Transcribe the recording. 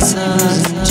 sun.